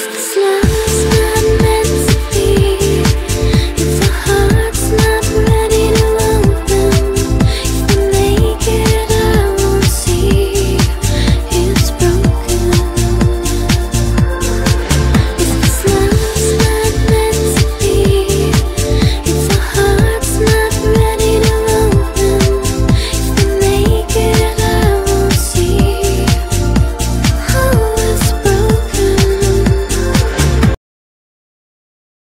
just